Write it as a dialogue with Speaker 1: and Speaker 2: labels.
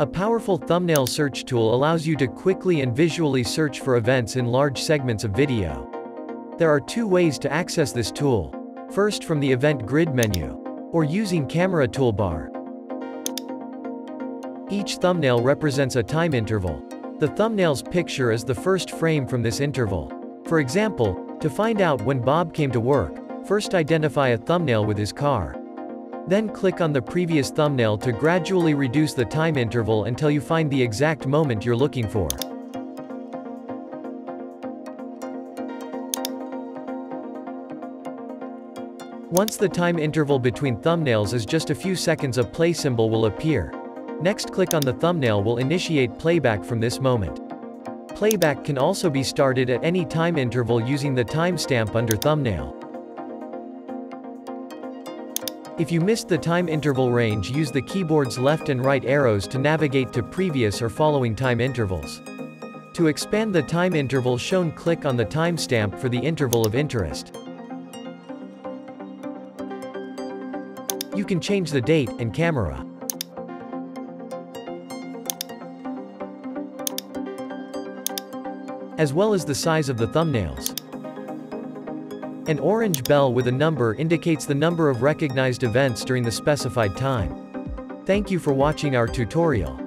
Speaker 1: A powerful thumbnail search tool allows you to quickly and visually search for events in large segments of video. There are two ways to access this tool. First from the Event Grid menu, or using Camera toolbar. Each thumbnail represents a time interval. The thumbnail's picture is the first frame from this interval. For example, to find out when Bob came to work, first identify a thumbnail with his car. Then click on the previous thumbnail to gradually reduce the time interval until you find the exact moment you're looking for. Once the time interval between thumbnails is just a few seconds a play symbol will appear. Next click on the thumbnail will initiate playback from this moment. Playback can also be started at any time interval using the timestamp under thumbnail. If you missed the time interval range use the keyboard's left and right arrows to navigate to previous or following time intervals. To expand the time interval shown click on the timestamp for the interval of interest. You can change the date and camera. as well as the size of the thumbnails. An orange bell with a number indicates the number of recognized events during the specified time. Thank you for watching our tutorial.